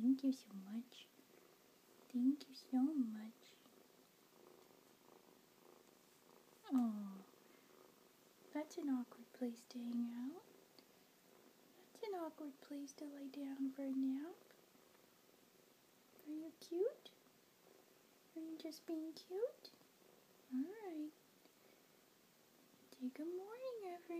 Thank you so much. Thank you so much. Oh, that's an awkward place to hang out. That's an awkward place to lay down for a nap. Are you cute? Are you just being cute? Alright. Take good morning, everyone.